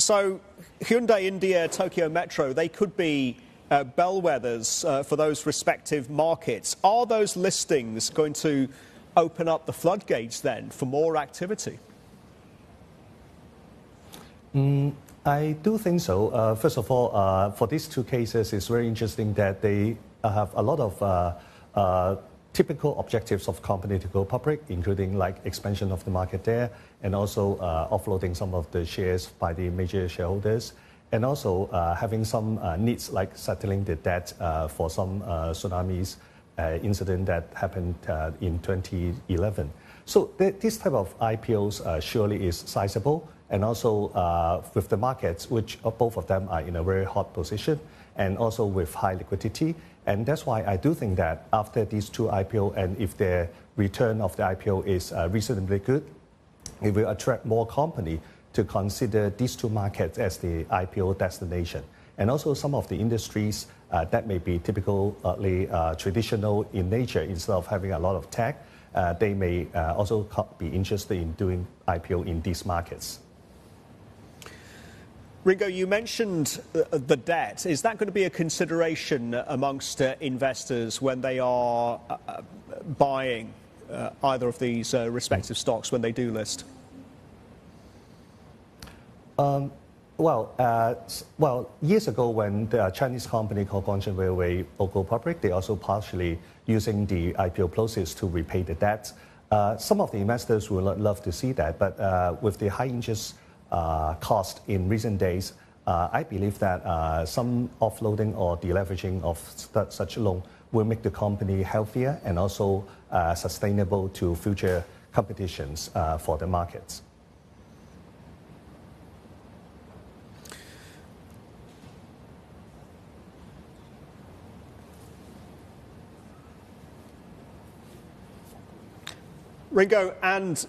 So Hyundai India, Tokyo Metro, they could be uh, bellwethers uh, for those respective markets. Are those listings going to open up the floodgates then for more activity? Mm, I do think so. Uh, first of all, uh, for these two cases, it's very interesting that they have a lot of uh, uh, typical objectives of company to go public, including like expansion of the market there, and also uh, offloading some of the shares by the major shareholders, and also uh, having some uh, needs like settling the debt uh, for some uh, tsunamis Uh, incident that happened uh, in 2011. So th- this type of IPOs uh, surely is sizable, and also with the markets, which both of them are in a very hot position, and also with high liquidity. And that's why I do think that after these two IPO, and if the return of the IPO is uh, reasonably good, it will attract more company to consider these two markets as the IPO destination. And also some of the industries uh, that may be typically uh, traditional in nature instead of having a lot of tech, uh, they may uh, also be interested in doing IPO in these markets. Ringo, you mentioned uh, the debt. Is that going to be a consideration amongst uh, investors when they are uh, buying either of these respective stocks when they do list? Um, well, uh, well, years ago when the Chinese company called Guangzhou Railway go public, they also partially using the IPO proceeds to repay the debt. Uh, some of the investors would love to see that, but uh, with the high interest uh, cost in recent days, uh, I believe that uh, some offloading or deleveraging of such loan will make the company healthier and also sustainable to future competitions for the markets. Ringo, and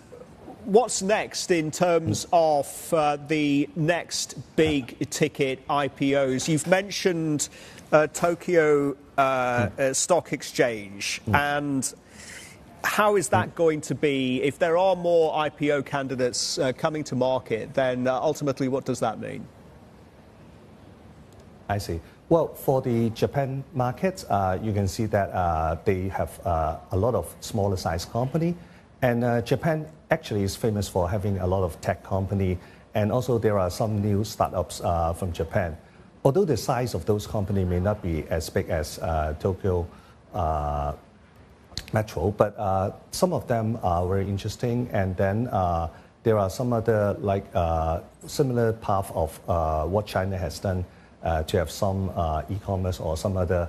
what's next in terms of uh, the next big ticket IPOs? You've mentioned uh, Tokyo uh, mm. Stock Exchange, mm. and how is that mm. going to be? If there are more IPO candidates uh, coming to market, then uh, ultimately, what does that mean? I see. Well, for the Japan market, uh, you can see that they have a lot of smaller size company and uh, Japan actually is famous for having a lot of tech company, and also there are some new startups uh, from Japan. Although the size of those companies may not be as big as uh, Tokyo uh, Metro, but uh, some of them are very interesting. And then uh, there are some other like similar path of what China has done to have some e-commerce or some other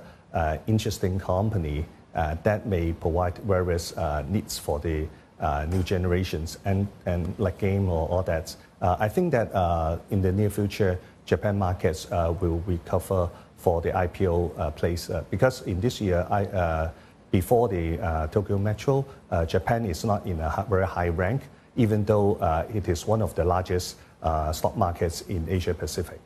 interesting company that may provide various needs for the uh, new generations and, and like game or all that. Uh, I think that uh, in the near future, Japan markets uh, will recover for the IPO uh, place uh, because in this year, I, before the Tokyo Metro, Japan is not in a very high rank, even though it is one of the largest stock markets in Asia Pacific.